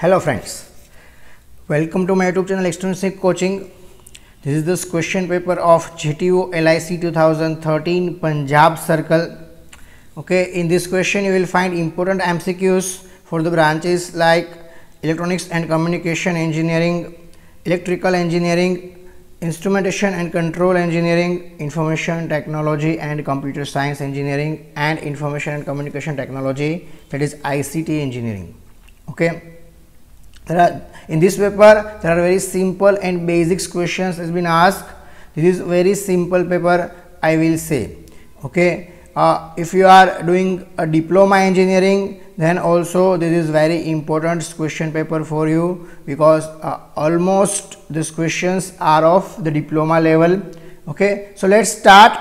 Hello friends, welcome to my YouTube channel Extrinsic Coaching. This is this question paper of JTO LIC 2013 Punjab Circle. Okay, in this question you will find important MCQs for the branches like electronics and communication engineering, electrical engineering, instrumentation and control engineering, information technology and computer science engineering and information and communication technology that is ICT engineering. Okay there are in this paper there are very simple and basics questions has been asked. This is very simple paper i will say. Okay? Uh, if you are doing a diploma engineering then also this is very important question paper for you because uh, almost these questions are of the diploma level. Okay? So let's start.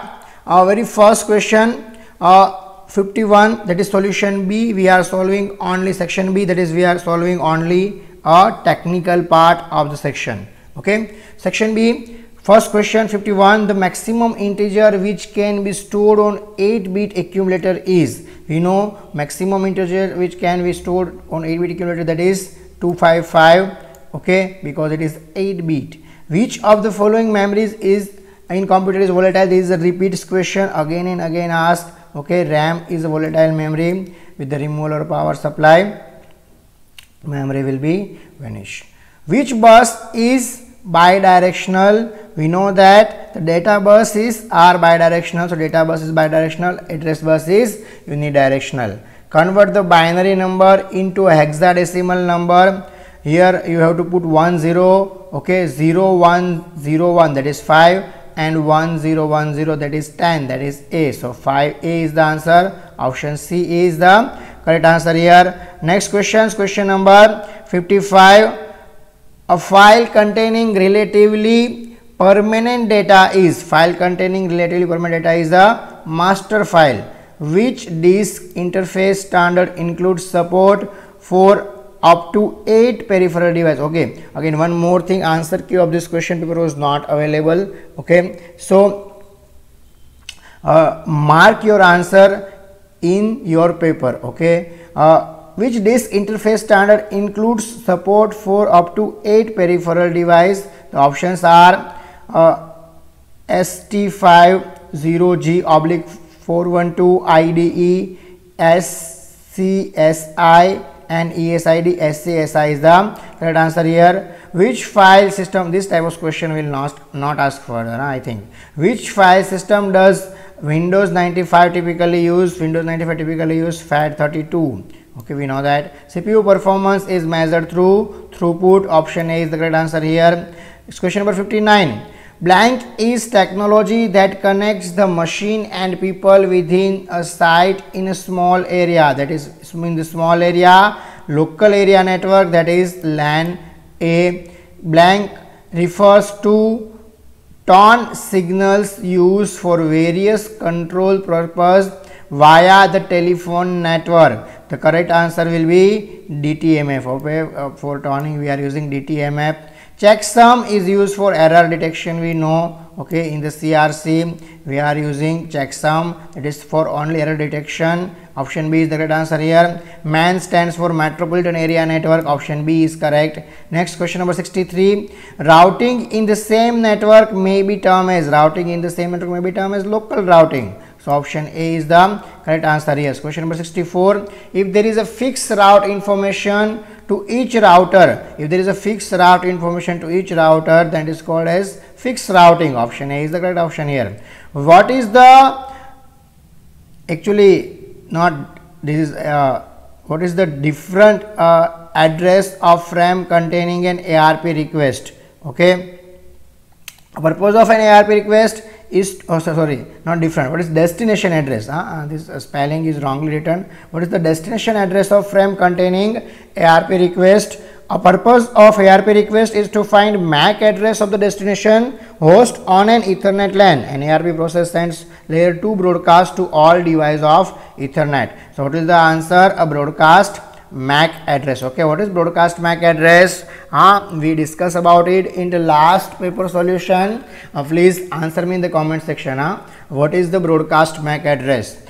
Our very first question uh, 51 that is solution b we are solving only section b that is we are solving only a technical part of the section. Okay? Section b first question 51 the maximum integer which can be stored on 8 bit accumulator is we know maximum integer which can be stored on 8 bit accumulator that is 255 okay because it is 8 bit. Which of the following memories is in computer is volatile? This is a repeat question again and again asked okay ram is a volatile memory with the removal or power supply memory will be vanish. Which bus is bidirectional? We know that the data bus is are bidirectional. So, data bus is bidirectional, address bus is unidirectional. Convert the binary number into a hexadecimal number. Here you have to put 1 0, okay, 0 1 0 1 that is 5 and 1 0 1 0 that is 10 that is A. So, 5 A is the answer. Option C is the correct answer here next question question number 55 a file containing relatively permanent data is file containing relatively permanent data is the master file which disk interface standard include support for up to eight peripheral device okay again one more thing answer Q of this question paper was not available okay so mark your answer in your paper okay? Uh, which disk interface standard includes support for up to 8 peripheral device? The options are uh, ST50G oblique 412 IDE SCSI and ESID SCSI is the correct answer here. Which file system this type of question will not not ask further I think. Which file system does Windows 95 typically use Windows 95 typically use FAT32 okay we know that. Cpu performance is measured through throughput. Option a is the correct answer here. It's question number 59 blank is technology that connects the machine and people within a site in a small area. That is in the small area local area network that is lan a. Blank refers to tone signals used for various control purpose via the telephone network the correct answer will be DTMF. Okay, uh, for toning we are using DTMF. Checksum is used for error detection. We know. Okay, in the CRC we are using checksum. It is for only error detection. Option B is the correct answer here. MAN stands for Metropolitan Area Network. Option B is correct. Next question number 63. Routing in the same network may be termed as routing in the same network may be termed as local routing. So, option A is the correct answer yes. Question number 64. If there is a fixed route information to each router, if there is a fixed route information to each router then it is called as fixed routing. Option A is the correct option here. What is the actually not this is uh, what is the different uh, address of frame containing an ARP request okay? Purpose of an ARP request is oh sorry not different. What is destination address? Uh, this uh, spelling is wrongly written. What is the destination address of frame containing ARP request a purpose of ARP request is to find MAC address of the destination host on an Ethernet LAN. An ARP process sends layer 2 broadcast to all device of Ethernet. So, what is the answer? A broadcast MAC address. Okay, what is broadcast MAC address? Uh, we discuss about it in the last paper solution. Uh, please answer me in the comment section. Uh. What is the broadcast MAC address?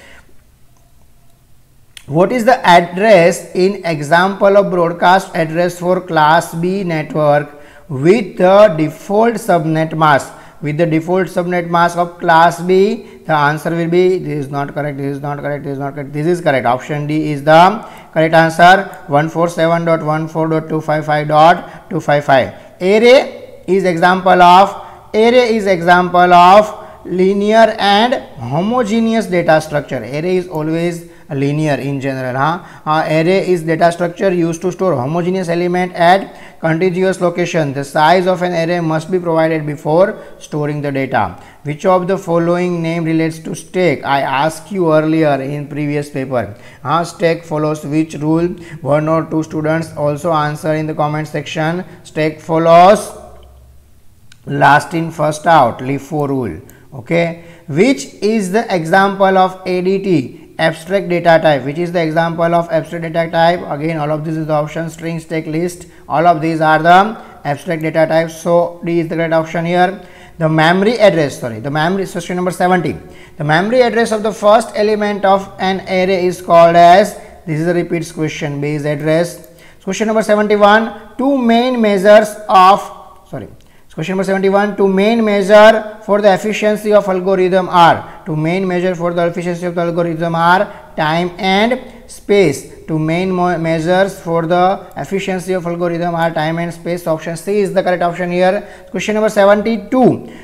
What is the address in example of broadcast address for class B network with the default subnet mask? With the default subnet mask of class B the answer will be this is not correct this is not correct this is not correct. This is correct. Option D is the correct answer 147.14.255.255 array is example of array is example of linear and homogeneous data structure. Array is always linear in general huh? uh, array is data structure used to store homogeneous element at contiguous location. The size of an array must be provided before storing the data. Which of the following name relates to stack i asked you earlier in previous paper. Uh, stack follows which rule? One or two students also answer in the comment section. Stack follows last in first out LIFO rule. Okay? Which is the example of ADT abstract data type which is the example of abstract data type. Again all of this is the option string stack list. All of these are the abstract data types so d is the correct option here. The memory address sorry the memory question number 70 the memory address of the first element of an array is called as this is a repeats question base address. Question number 71 two main measures of sorry question number 71 two main measure for the efficiency of algorithm are two main measure for the efficiency of the algorithm are time and space two main measures for the efficiency of algorithm are time and space option c is the correct option here? Question number 72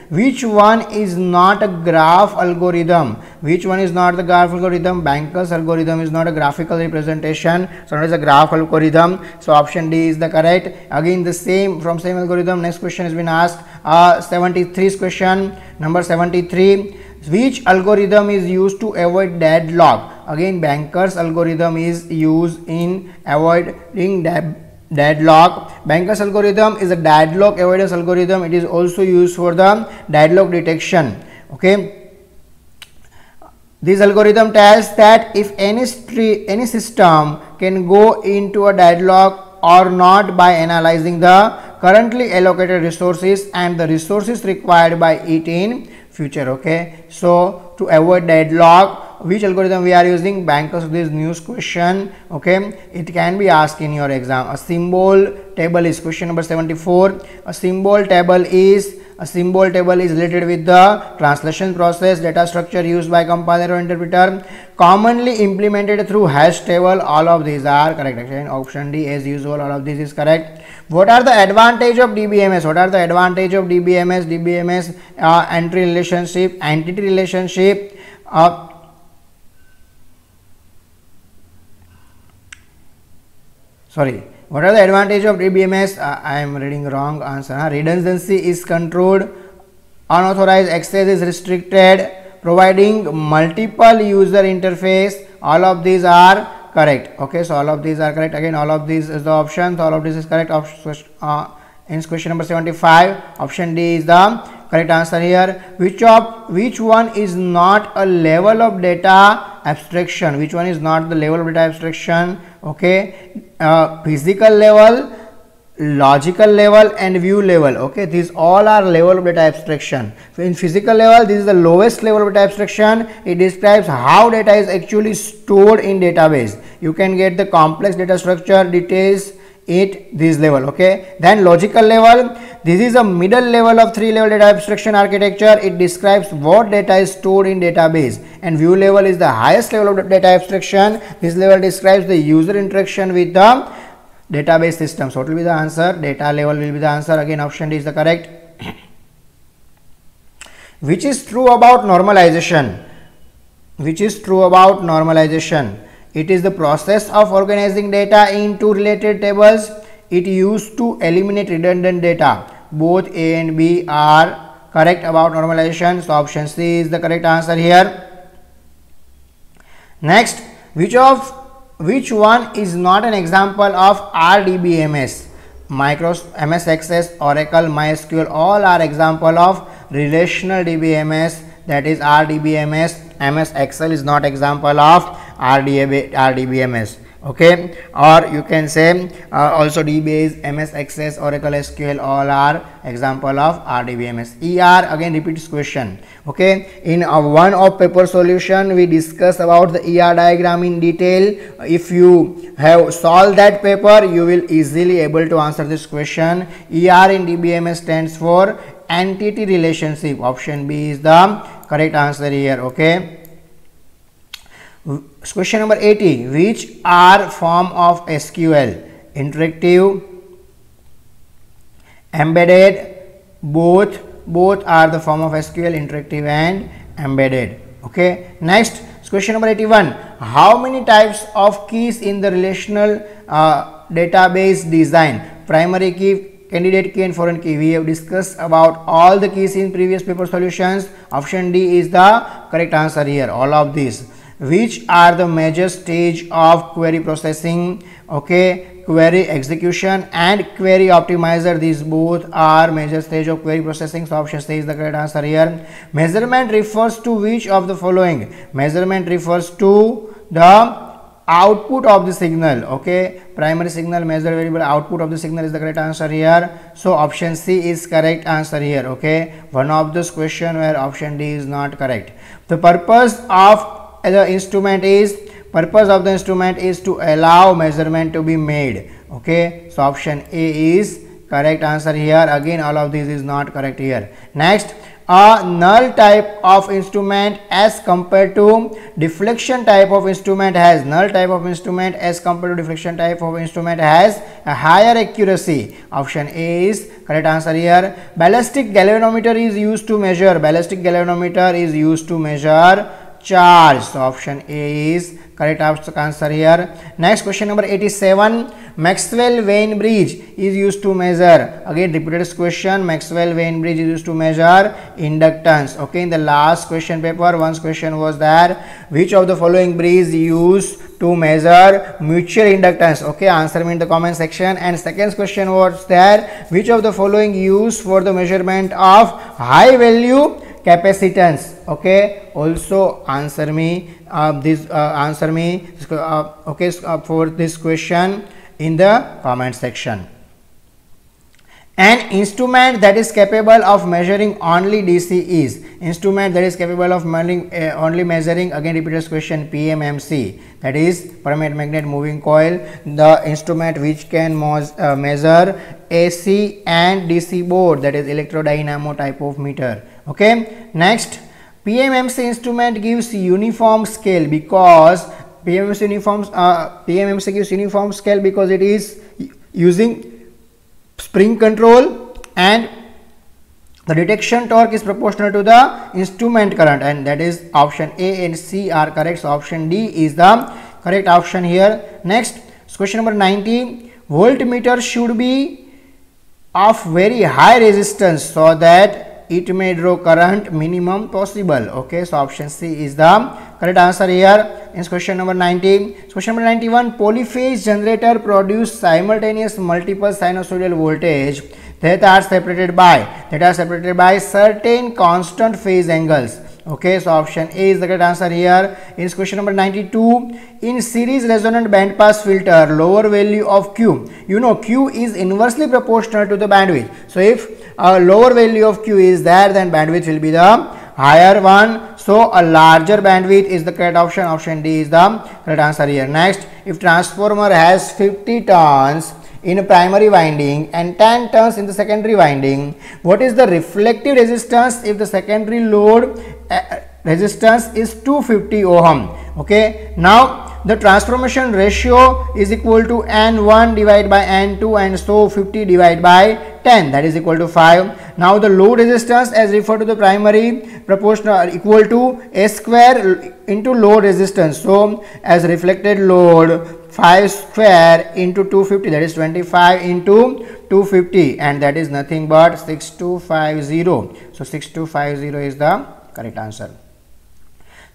which one is not a graph algorithm? Which one is not the graph algorithm? Banker's algorithm is not a graphical representation so it is a graph algorithm. So option d is the correct. Again the same from same algorithm next question has been asked. Uh, 73 question. Number 73 which algorithm is used to avoid deadlock again banker's algorithm is used in avoiding deadlock banker's algorithm is a deadlock avoidance algorithm. It is also used for the deadlock detection. Okay? This algorithm tells that if any any system can go into a deadlock or not by analyzing the currently allocated resources and the resources required by it in future okay? So to avoid deadlock which algorithm we are using? Bankers this news question okay? It can be asked in your exam. A symbol table is question number 74 a symbol table is a symbol table is related with the translation process data structure used by compiler or interpreter. Commonly implemented through hash table all of these are correct. Option d as usual all of this is correct. What are the advantage of dbms what are the advantage of dbms dbms uh, entry relationship entity relationship uh, sorry. What are the advantage of dbms uh, i am reading wrong answer huh? redundancy is controlled. Unauthorized access is restricted providing multiple user interface. All of these are correct. Okay so all of these are correct. Again all of these is the options. All of this is correct. Option uh, in question number 75 option d is the correct answer here. Which of which one is not a level of data abstraction? Which one is not the level of data abstraction? Okay. Uh, physical level logical level and view level. Okay. These all are level of data abstraction. In physical level this is the lowest level of data abstraction. It describes how data is actually stored in database. You can get the complex data structure details it this level okay then logical level this is a middle level of three level data abstraction architecture it describes what data is stored in database and view level is the highest level of data abstraction this level describes the user interaction with the database system. So, what will be the answer? Data level will be the answer. Again, option D is the correct. Which is true about normalization? Which is true about normalization? It is the process of organizing data into related tables. It used to eliminate redundant data. Both A and B are correct about normalization. So, option C is the correct answer here. Next, which of which one is not an example of RDBMS? Microsoft MS Access, Oracle, MySQL all are example of relational DBMS that is RDBMS. MS Excel is not example of RDB, RDBMS. okay? Or you can say uh, also dbase ms access oracle sql all are example of rdbms er again repeats question okay? In uh, one of paper solution we discuss about the er diagram in detail. If you have solved that paper you will easily able to answer this question. Er in dbms stands for entity relationship option b is the correct answer here okay Question number 80 Which are form of SQL? Interactive, embedded, both both are the form of SQL interactive and embedded. Okay. Next question number 81 How many types of keys in the relational uh, database design? Primary key, candidate key and foreign key we have discussed about all the keys in previous paper solutions. Option d is the correct answer here. All of these. Which are the major stage of query processing? Okay query execution and query optimizer. These both are major stage of query processing. So option C is the correct answer here. Measurement refers to which of the following? Measurement refers to the output of the signal okay? Primary signal measure variable output of the signal is the correct answer here. So option c is correct answer here okay? One of this question where option d is not correct. The purpose of the instrument is purpose of the instrument is to allow measurement to be made okay? So option a is correct answer here. Again all of these is not correct here. Next a null type of instrument as compared to deflection type of instrument has null type of instrument as compared to deflection type of instrument has a higher accuracy. Option a is correct answer here. Ballistic galvanometer is used to measure. Ballistic galvanometer is used to measure charge. So, option A is correct answer here. Next question number 87 Maxwell Wien Bridge is used to measure. Again repeated question. Maxwell Wien Bridge is used to measure inductance. Okay in the last question paper one question was there which of the following bridge used to measure mutual inductance? Okay answer me in the comment section. And second question was there which of the following used for the measurement of high value capacitance? Okay also answer me this uh, answer me uh, okay uh, for this question in the comment section. An instrument that is capable of measuring only DC is instrument that is capable of measuring, uh, only measuring again repeat this question PMMC that is permanent magnet moving coil the instrument which can uh, measure AC and DC board that is electrodynamo type of meter okay? Next PMMC instrument gives uniform scale because PMMC uniforms uh, PMMC gives uniform scale because it is using spring control and the detection torque is proportional to the instrument current and that is option A and C are correct. So, option D is the correct option here. Next question number 90 voltmeter should be of very high resistance so that it may draw current minimum possible. Okay so option c is the correct answer here. In question number 19 question number 91 polyphase generator produce simultaneous multiple sinusoidal voltage that are separated by that are separated by certain constant phase angles. Okay so option a is the correct answer here. In question number 92 in series resonant band pass filter lower value of q. You know q is inversely proportional to the bandwidth. So if a lower value of q is there then bandwidth will be the higher one so a larger bandwidth is the correct option option d is the correct answer here next if transformer has 50 turns in a primary winding and 10 turns in the secondary winding. What is the reflective resistance if the secondary load uh, resistance is 250 ohm? Okay. Now, the transformation ratio is equal to n1 divided by n2 and so 50 divided by 10 that is equal to 5. Now the load resistance as referred to the primary proportional equal to a square into load resistance. So as reflected load 5 square into 250 that is 25 into 250 and that is nothing but 6250. So 6250 is the correct answer.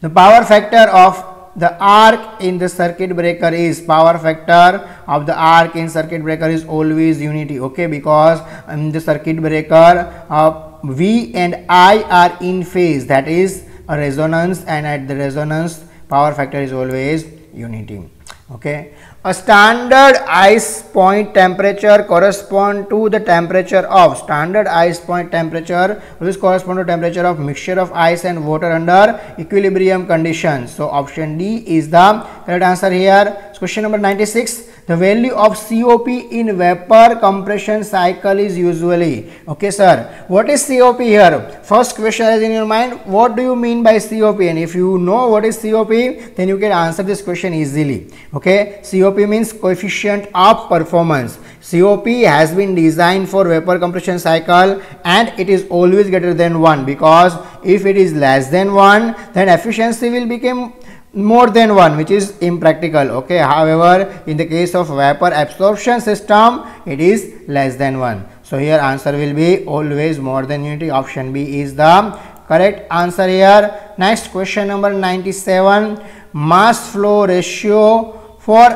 The power factor of the arc in the circuit breaker is power factor of the arc in circuit breaker is always unity okay? Because in the circuit breaker uh, V and I are in phase that is a resonance and at the resonance power factor is always unity okay a standard ice point temperature correspond to the temperature of standard ice point temperature which correspond to temperature of mixture of ice and water under equilibrium conditions. So option D is the correct answer here. So question number 96 the value of COP in vapor compression cycle is usually okay sir. What is COP here? First question is in your mind what do you mean by COP and if you know what is COP then you can answer this question easily okay? COP means coefficient of performance. COP has been designed for vapor compression cycle and it is always greater than 1 because if it is less than 1 then efficiency will become more than one which is impractical okay? However in the case of vapor absorption system it is less than one. So here answer will be always more than unity option b is the correct answer here. Next question number 97 mass flow ratio for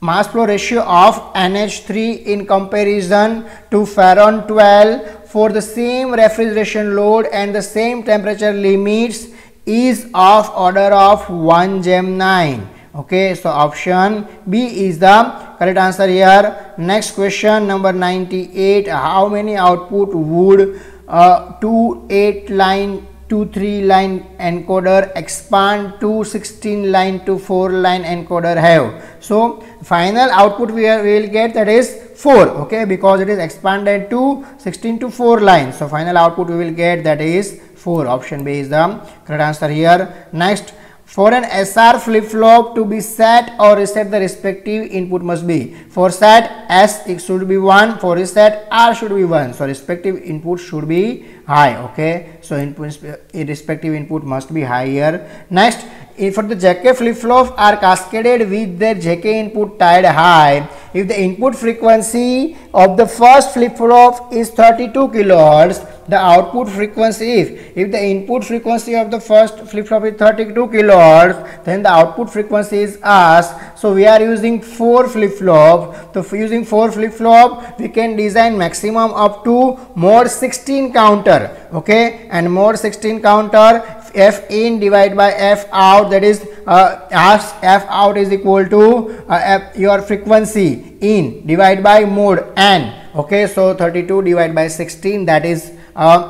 mass flow ratio of NH3 in comparison to Freon 12 for the same refrigeration load and the same temperature limits is of order of 1 gem 9 okay so option b is the correct answer here. Next question number 98 how many output would uh, 2 8 line to 3 line encoder expand to 16 line to 4 line encoder have? So final output we, are, we will get that is 4 okay because it is expanded to 16 to 4 lines so final output we will get that is 4 option B is the correct answer here. Next for an SR flip-flop to be set or reset the respective input must be. For set S it should be 1 for reset R should be 1 so respective input should be high okay so input respective input must be higher. Next if for the JK flip-flop are cascaded with their JK input tied high if the input frequency of the first flip-flop is 32 kilohertz the output frequency if if the input frequency of the first flip-flop is 32 kilohertz then the output frequency is us. So we are using four flip-flop. So using four flip-flop we can design maximum up to more 16 counter. Okay and mode 16 counter f in divided by f out that is uh, f out is equal to uh, f, your frequency in divided by mode n. Okay so 32 divided by 16 that is uh,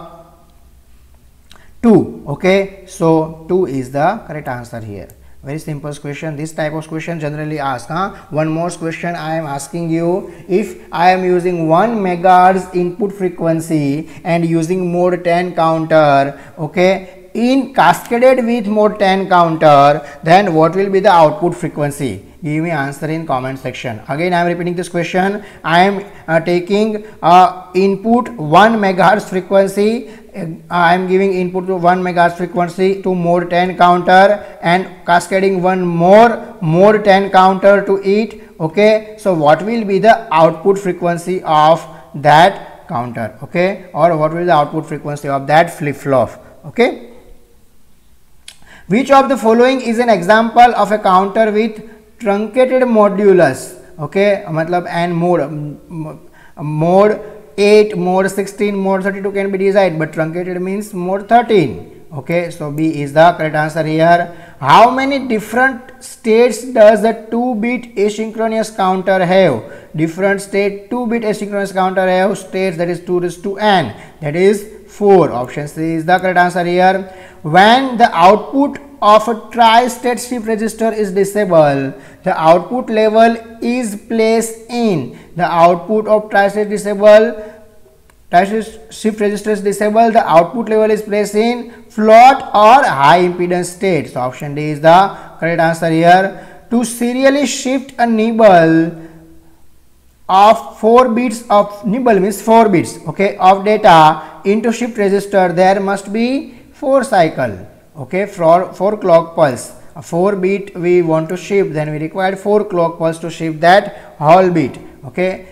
2 okay so 2 is the correct answer here very simple question. This type of question generally asked huh? one more question i am asking you. If i am using 1 megahertz input frequency and using mode 10 counter okay in cascaded with mode 10 counter then what will be the output frequency? Give me answer in comment section. Again i am repeating this question. I am uh, taking uh, input 1 megahertz frequency i am giving input to 1 megahertz frequency to mode 10 counter and cascading one more mode 10 counter to it okay? So what will be the output frequency of that counter okay? Or what will be the output frequency of that flip flop okay? Which of the following is an example of a counter with truncated modulus okay? matlab and mode mode 8 more 16 more 32 can be designed but truncated means more 13 okay so b is the correct answer here. How many different states does the 2 bit asynchronous counter have? Different state 2 bit asynchronous counter have states that is 2 raised to n. That is 4 option c is the correct answer here when the output of a tri-state shift register is disabled, the output level is placed in the output of tri-state disable tri-state shift register is disabled, the output level is placed in float or high impedance state. So option D is the correct answer here. To serially shift a nibble of 4 bits of nibble means 4 bits okay of data into shift register there must be 4 cycle okay? For 4 clock pulse. A 4 bit we want to shift then we require 4 clock pulse to shift that whole bit okay?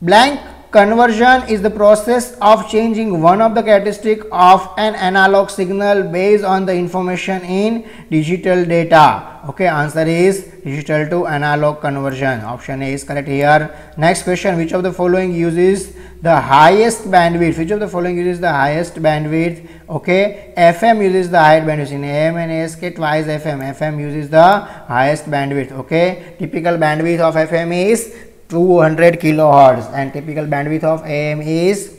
Blank conversion is the process of changing one of the characteristic of an analog signal based on the information in digital data. Okay answer is digital to analog conversion. Option a is correct here. Next question which of the following uses the highest bandwidth? Which of the following uses the highest bandwidth? Okay fm uses the highest bandwidth. In am and ask twice fm fm uses the highest bandwidth. Okay typical bandwidth of fm is 200 kilohertz and typical bandwidth of am is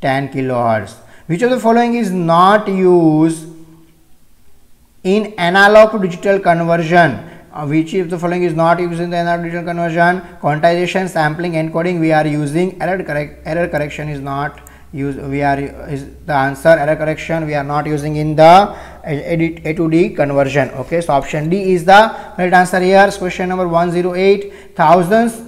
10 kilohertz. Which of the following is not used in analog to digital conversion? Uh, which if the following is not used in the analog digital conversion? Quantization sampling encoding we are using error correct error correction is not use we are is the answer error correction we are not using in the edit a to d conversion. Okay so option d is the right answer here question number 108 thousands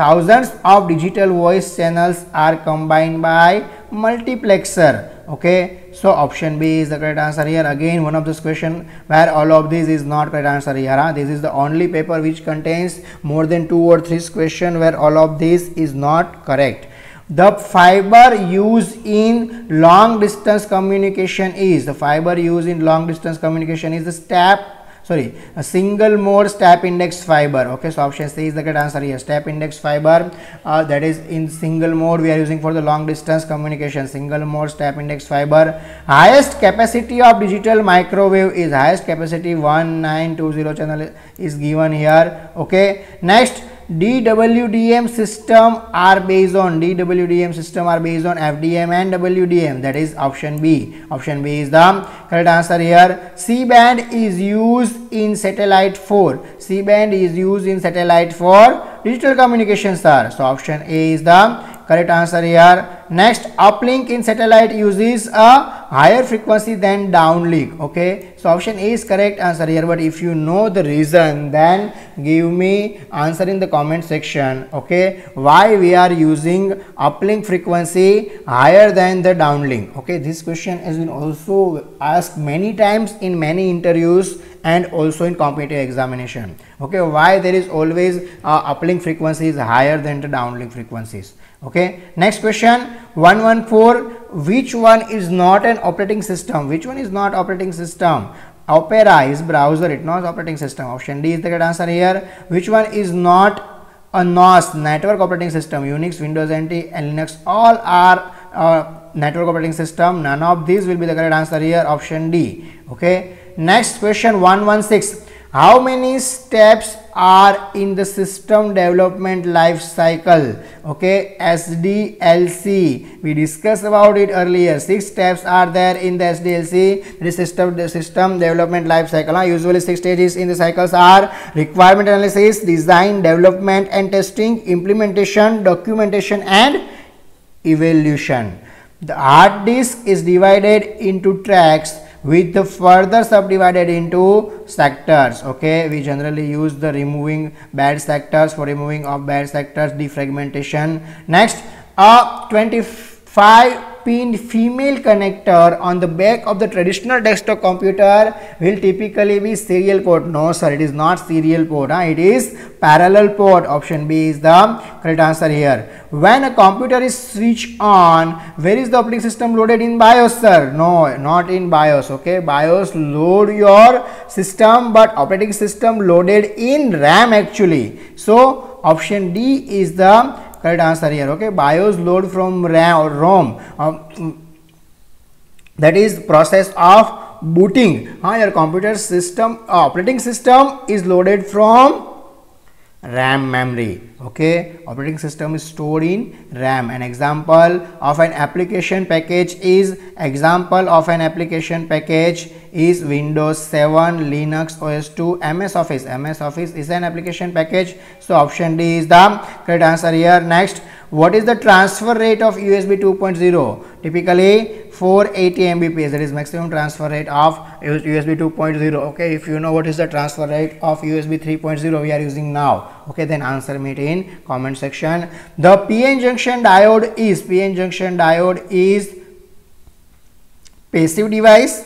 thousands of digital voice channels are combined by multiplexer okay? So option b is the correct answer here. Again one of this question where all of this is not correct answer here huh? this is the only paper which contains more than two or three question where all of this is not correct. The fiber used in long distance communication is the fiber used in long distance communication is the step sorry a single mode step index fiber. Okay so option c is the correct answer. Here step index fiber. Uh, that is in single mode we are using for the long distance communication. Single mode step index fiber. Highest capacity of digital microwave is highest capacity 1920 channel is given here. Okay next DWDM system are based on DWDM system are based on FDM and WDM that is option B. Option B is the correct answer here. C band is used in satellite for C band is used in satellite for digital communications sir. So option A is the correct answer here next uplink in satellite uses a higher frequency than downlink okay? So option a is correct answer here but if you know the reason then give me answer in the comment section okay? Why we are using uplink frequency higher than the downlink okay? This question has been also asked many times in many interviews and also in competitive examination okay? Why there is always uh, uplink frequency is higher than the downlink frequencies okay? Next question 114 which one is not an operating system? Which one is not operating system? Opera is browser it not operating system. Option d is the correct answer here. Which one is not a nos network operating system? Unix windows nt and linux all are uh, network operating system. None of these will be the correct answer here. Option d okay? Next question 116 how many steps are in the system development life cycle? Okay sdlc we discussed about it earlier. Six steps are there in the sdlc the system the system development life cycle. Usually six stages in the cycles are requirement analysis design development and testing implementation documentation and evaluation. The hard disk is divided into tracks with the further subdivided into sectors okay we generally use the removing bad sectors for removing of bad sectors defragmentation. Next a 25 pin female connector on the back of the traditional desktop computer will typically be serial port. No sir, it is not serial port. Huh? It is parallel port. Option B is the correct answer here. When a computer is switched on, where is the operating system loaded in BIOS sir? No, not in BIOS. Okay, BIOS load your system but operating system loaded in RAM actually. So option D is the correct answer here okay? Bios load from ram or rom uh, that is process of booting. Uh, your computer system uh, operating system is loaded from ram memory. Okay? Operating system is stored in ram. An example of an application package is example of an application package is windows 7 linux os 2 ms office. Ms office is an application package. So option d is the correct answer here. Next what is the transfer rate of usb 2.0 typically 480 mbps that is maximum transfer rate of usb 2.0 okay if you know what is the transfer rate of usb 3.0 we are using now okay then answer me in comment section. The pn junction diode is pn junction diode is passive device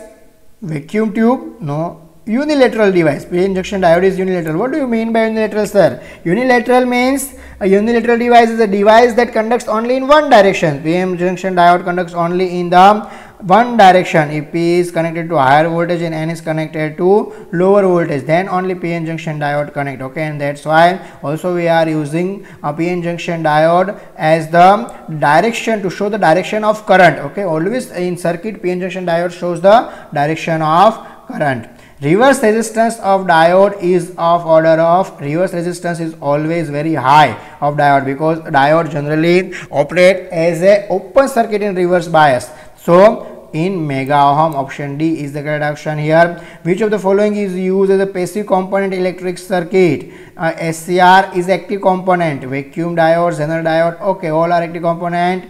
vacuum tube no unilateral device p-n junction diode is unilateral. What do you mean by unilateral sir? Unilateral means a unilateral device is a device that conducts only in one direction. P-n junction diode conducts only in the one direction. If p is connected to higher voltage and n is connected to lower voltage then only pn junction diode connect okay? And that's why also we are using a pn junction diode as the direction to show the direction of current okay? Always in circuit pn junction diode shows the direction of current reverse resistance of diode is of order of reverse resistance is always very high of diode because diode generally operate as a open circuit in reverse bias so in mega ohm option D is the correct option here. Which of the following is used as a passive component electric circuit? Uh, SCR is active component, vacuum diode, Zener diode, okay all are active component.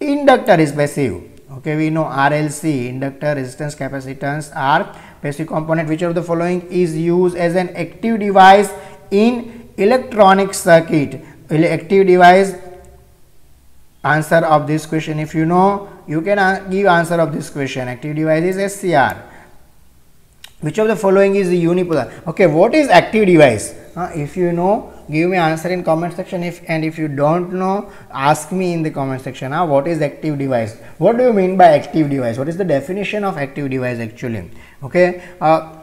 Inductor is passive. Okay, we know RLC, inductor, resistance, capacitance are passive component. Which of the following is used as an active device in electronic circuit? Active device answer of this question? If you know you can give answer of this question. Active device is SCR which of the following is unipolar? Okay what is active device? Uh, if you know give me answer in comment section if and if you don't know ask me in the comment section uh, what is active device what do you mean by active device what is the definition of active device actually okay uh,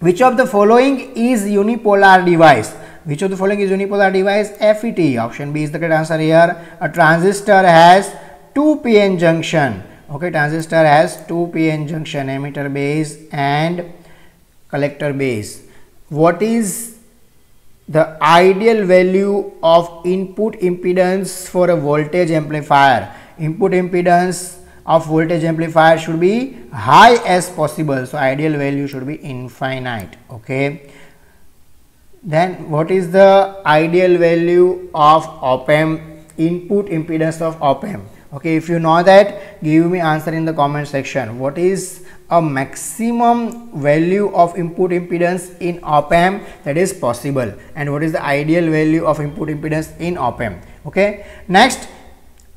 which of the following is unipolar device which of the following is unipolar device? FET. Option B is the correct answer here. A transistor has two PN junction. Okay, transistor has two PN junction, emitter base and collector base. What is the ideal value of input impedance for a voltage amplifier? Input impedance of voltage amplifier should be high as possible. So, ideal value should be infinite. Okay then what is the ideal value of op amp input impedance of op amp okay if you know that give me answer in the comment section. What is a maximum value of input impedance in op amp that is possible. And what is the ideal value of input impedance in op amp okay next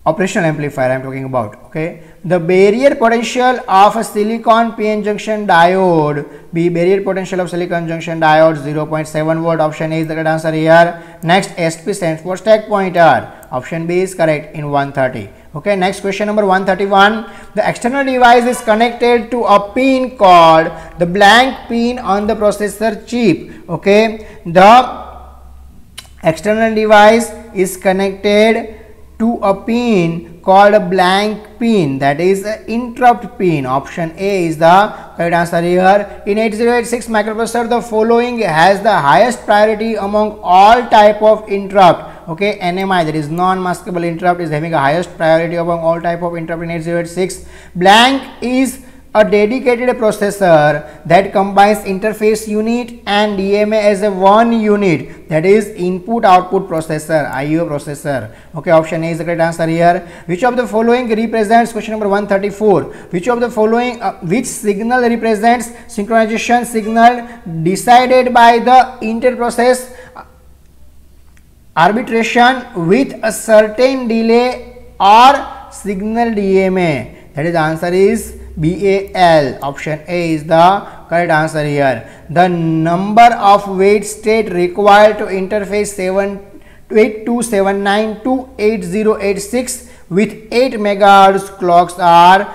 operational amplifier I am talking about. Okay the barrier potential of a silicon PN junction diode. B barrier potential of silicon junction diode 0.7 volt. Option A is the correct answer here. Next SP stands for stack pointer. Option B is correct in 130 okay next question number 131 the external device is connected to a pin called the blank pin on the processor chip. Okay the external device is connected to a pin called a blank pin. That is the interrupt pin. Option a is the correct answer here. In 8086 microprocessor the following has the highest priority among all type of interrupt okay nmi that is non maskable interrupt is having a highest priority among all type of interrupt in 8086 blank is a dedicated processor that combines interface unit and DMA as a one unit. That is input output processor IO processor. Okay option A is the correct answer here. Which of the following represents question number 134 which of the following uh, which signal represents synchronization signal decided by the interprocess arbitration with a certain delay or signal DMA that is answer is BAL. Option A is the correct answer here. The number of wait state required to interface 8279 to 8086 with 8 megahertz clocks are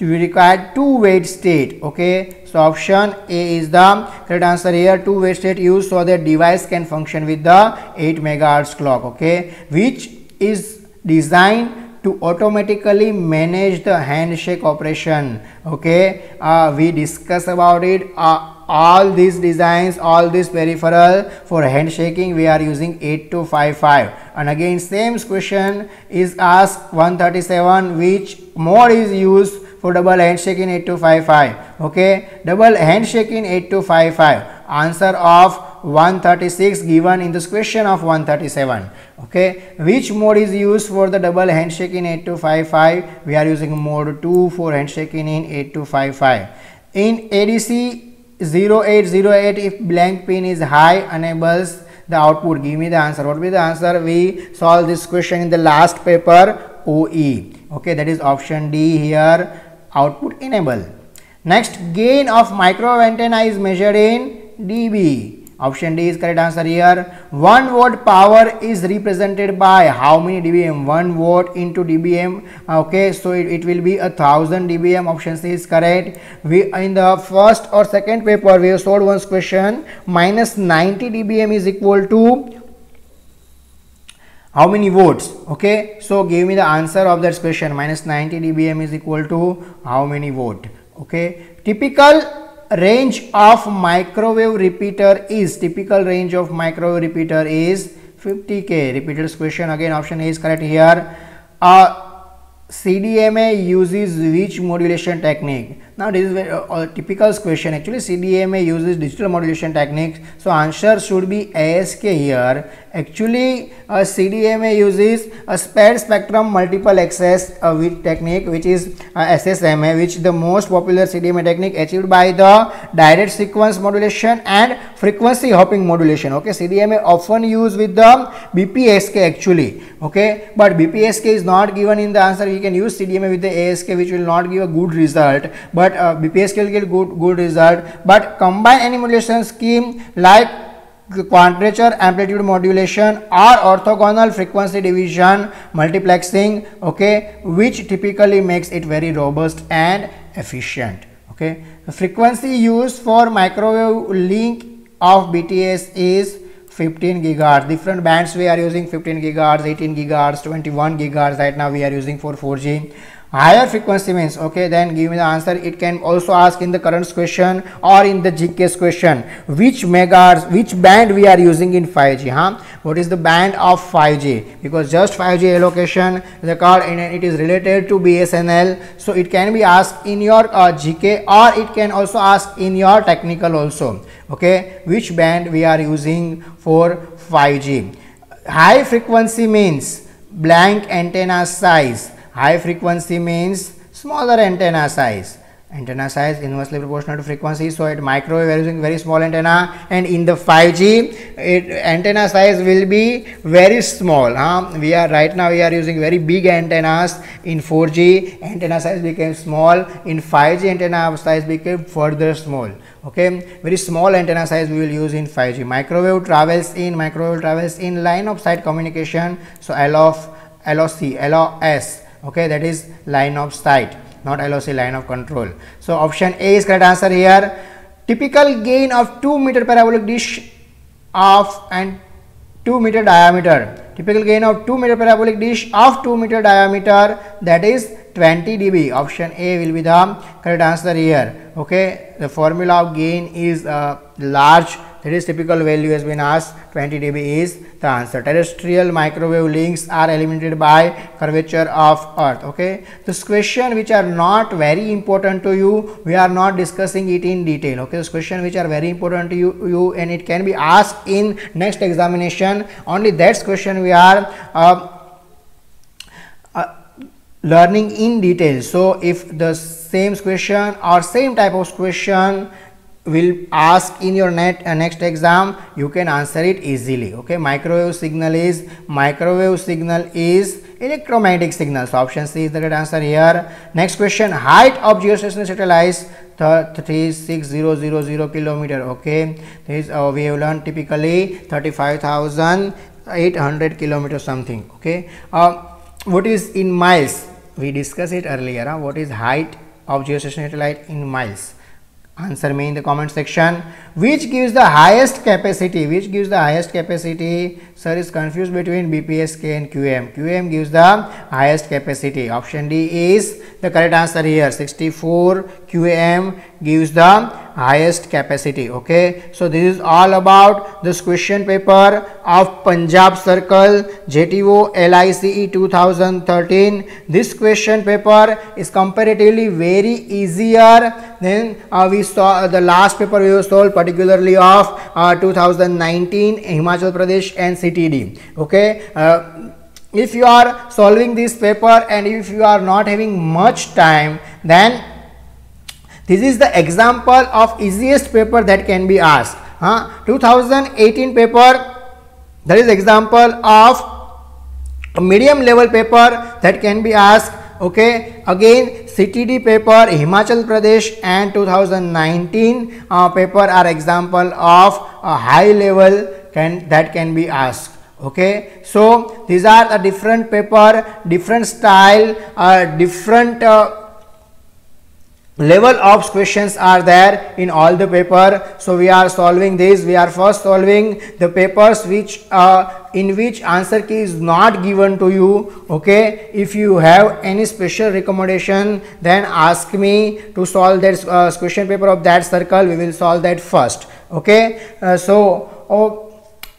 we require two wait state okay so option a is the correct answer here. Two wait state used so that device can function with the 8 megahertz clock okay? Which is designed to automatically manage the handshake operation okay? Uh, we discuss about it. Uh, all these designs all this peripheral for handshaking we are using 8255 and again same question is asked 137 which mode is used for double handshake in 8255 okay? Double handshake in 8255 answer of 136 given in this question of 137 okay? Which mode is used for the double handshake in 8255 we are using mode 2 for handshaking in 8255 in ADC 0808 if blank pin is high enables the output. Give me the answer. What will be the answer? We solve this question in the last paper OE okay? That is option D here output enable next gain of microwave antenna is measured in dB Option D is correct answer here. 1 watt power is represented by how many dBm? 1 watt into dBm. Okay, so it, it will be a thousand dBm. Option C is correct. We in the first or second paper we solved one question. Minus 90 dBm is equal to how many volts okay so give me the answer of that question. Minus 90 dbm is equal to how many volt okay typical range of microwave repeater is typical range of microwave repeater is 50k repeated question again option a is correct here. Uh, CDMA uses which modulation technique? Now this is a, typical question actually CDMA uses digital modulation techniques. So answer should be ASK here. Actually a CDMA uses a spread spectrum multiple access uh, with technique which is uh, SSMA which the most popular CDMA technique achieved by the direct sequence modulation and frequency hopping modulation. Okay CDMA often used with the BPSK actually okay but BPSK is not given in the answer You can use CDMA with the ASK which will not give a good result but uh, BPSK will get good good result. But combine any modulation scheme like quadrature amplitude modulation or orthogonal frequency division multiplexing okay which typically makes it very robust and efficient okay. The frequency used for microwave link of BTS is 15 gigahertz. Different bands we are using 15 gigahertz 18 gigahertz 21 gigahertz. Right now we are using for 4g higher frequency means okay then give me the answer. It can also ask in the current question or in the gks question which megahertz which band we are using in 5g huh? What is the band of 5g because just 5g allocation the card and it is related to bsnl so it can be asked in your uh, gk or it can also ask in your technical also okay? Which band we are using for 5G high frequency means blank antenna size high frequency means smaller antenna size. Antenna size inversely proportional to frequency so at microwave we are using very small antenna. And in the 5g it, antenna size will be very small huh? we are right now we are using very big antennas in 4g antenna size became small. In 5g antenna size became further small okay? Very small antenna size we will use in 5g microwave travels in microwave travels in line of sight communication. So l of loc los okay that is line of sight not loc line of control so option a is correct answer here typical gain of 2 meter parabolic dish of and 2 meter diameter typical gain of 2 meter parabolic dish of 2 meter diameter that is 20 dB. Option A will be the correct answer here. Okay, the formula of gain is uh, large. That is typical value has been asked. 20 dB is the answer. Terrestrial microwave links are eliminated by curvature of Earth. Okay, this question which are not very important to you, we are not discussing it in detail. Okay, this question which are very important to you, you and it can be asked in next examination. Only that question we are. Uh, learning in detail so if the same question or same type of question will ask in your net uh, next exam you can answer it easily okay? Microwave signal is microwave signal is electromagnetic signal. So option c is the right answer here. Next question height of geostationary satellites 36000 kilometer okay? This uh, we have learned typically 35800 kilometer something okay? Uh, what is in miles? We discussed it earlier huh? what is height of geostationary satellite in miles answer me in the comment section. Which gives the highest capacity? Which gives the highest capacity? Sir is confused between bpsk and QAM QAM gives the highest capacity. Option d is the correct answer here. 64 QAM gives the highest capacity okay? So this is all about this question paper of punjab circle jto lice 2013 this question paper is comparatively very easier than uh, we saw uh, the last paper we solved particularly of uh, 2019 himachal pradesh and ctd okay? Uh, if you are solving this paper and if you are not having much time then this is the example of easiest paper that can be asked. Huh? 2018 paper that is example of a medium level paper that can be asked okay again CTD paper Himachal Pradesh and 2019 uh, paper are example of a high level can that can be asked okay so these are the different paper different style uh, different uh, level of questions are there in all the paper. So we are solving this. We are first solving the papers which uh, in which answer key is not given to you. Okay? If you have any special recommendation then ask me to solve that uh, question paper of that circle. We will solve that first. Okay? Uh, so oh,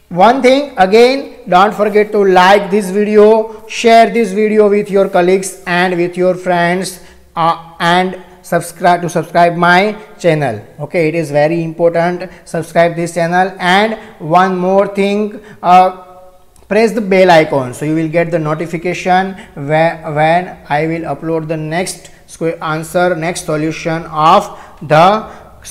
one thing again don't forget to like this video share this video with your colleagues and with your friends uh, and subscribe to subscribe my channel. Okay it is very important subscribe this channel. And one more thing uh, press the bell icon so you will get the notification when, when I will upload the next answer next solution of the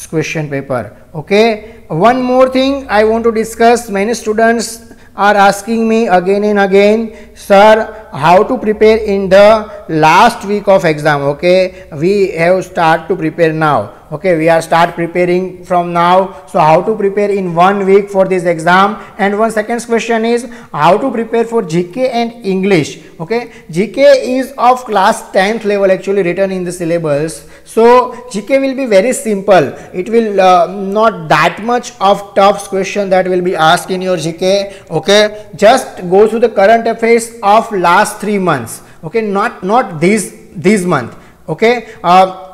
question paper. Okay one more thing I want to discuss. Many students are asking me again and again sir how to prepare in the last week of exam okay? We have start to prepare now okay we are start preparing from now. So how to prepare in one week for this exam? And one second question is how to prepare for gk and english? Okay gk is of class 10th level actually written in the syllabus. So gk will be very simple. It will uh, not that much of tough question that will be asked in your gk okay just go through the current affairs of last three months. Okay not not this this month. Okay uh,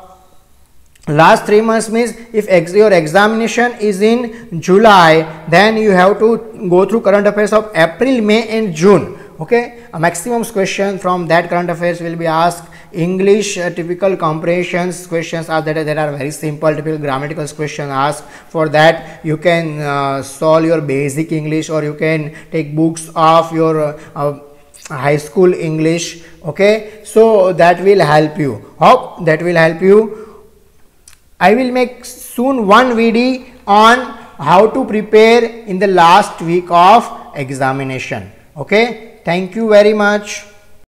last three months means if ex your examination is in July then you have to go through current affairs of April May and June. Okay? A maximum question from that current affairs will be asked. English uh, typical comprehensions questions are that there are very simple typical grammatical question asked. For that you can uh, solve your basic English or you can take books of your uh high school English. Okay? So that will help you. Hope that will help you I will make soon one video on how to prepare in the last week of examination. Okay. Thank you very much.